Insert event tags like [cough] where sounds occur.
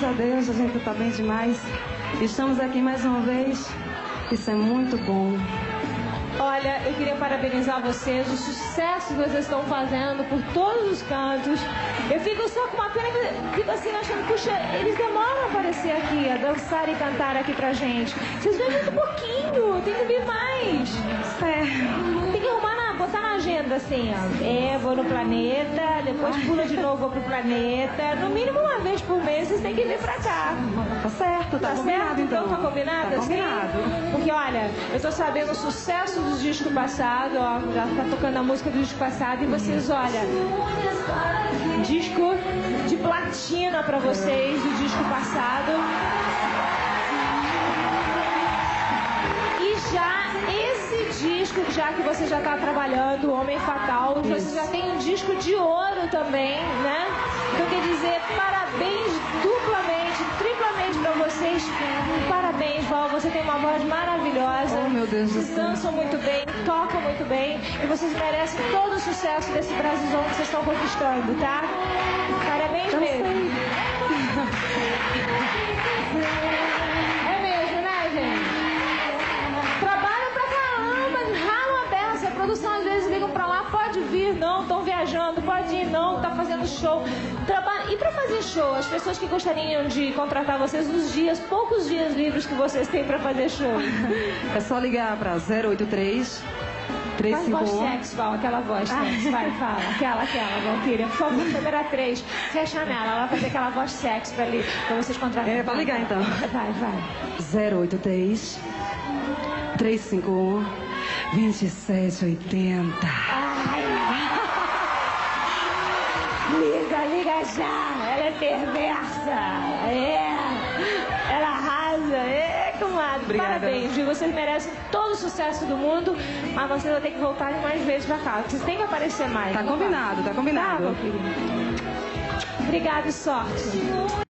Graças a Deus, a gente está bem demais. Estamos aqui mais uma vez. Isso é muito bom. Olha, eu queria parabenizar vocês, o sucesso que vocês estão fazendo por todos os cantos. Eu fico só com uma pena que fico assim achando, puxa, eles demoram a aparecer aqui, a dançar e cantar aqui pra gente. Vocês vêm muito pouquinho, tem que vir mais. É, Tem que arrumar na, botar na agenda assim, ó. É, vou no planeta, depois pula de novo, vou pro planeta. No mínimo vocês têm que vir pra cá. tá certo, tá, Tá combinado certo? então. Tá combinado? Tá assim? combinado. Porque olha, eu tô sabendo o sucesso do disco passado, ó, já tá tocando a música do disco passado e vocês, olha, disco de platina pra vocês, do disco passado. Disco, já que você já tá trabalhando, Homem Fatal, você já tem um disco de ouro também, né? Então quer dizer, parabéns duplamente, triplamente pra vocês. Parabéns, Val, você tem uma voz maravilhosa. Oh, meu Deus Vocês dançam muito bem, tocam muito bem e vocês merecem todo o sucesso desse Brasilzão que vocês estão conquistando, tá? Não, estão viajando, pode ir, não, tá fazendo show. Traba... E pra fazer show, as pessoas que gostariam de contratar vocês nos dias, poucos dias livres que vocês têm pra fazer show. [laughs] É só ligar para 083 Faz voz 351 sexy, Val, aquela voz sexy. Vai, fala. Aquela, aquela, Valquíria. Por favor, [laughs] câmera 3. Fecha nela, ela vai fazer aquela voz pra, ali, pra vocês contratarem. É, pra ligar, então. Vai, vai. 083 351 2780. Ai. Liga, liga já. Ela é perversa. É. Ela arrasa. É, comadre. Obrigada. Parabéns, viu? Vocês merecem todo o sucesso do mundo, mas vocês vão ter que voltar mais vezes pra cá. Vocês têm que aparecer mais. Tá combinado, tá Tá, combinado. Valquíria? Obrigada e sorte.